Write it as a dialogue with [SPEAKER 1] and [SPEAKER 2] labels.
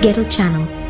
[SPEAKER 1] Ghetto channel.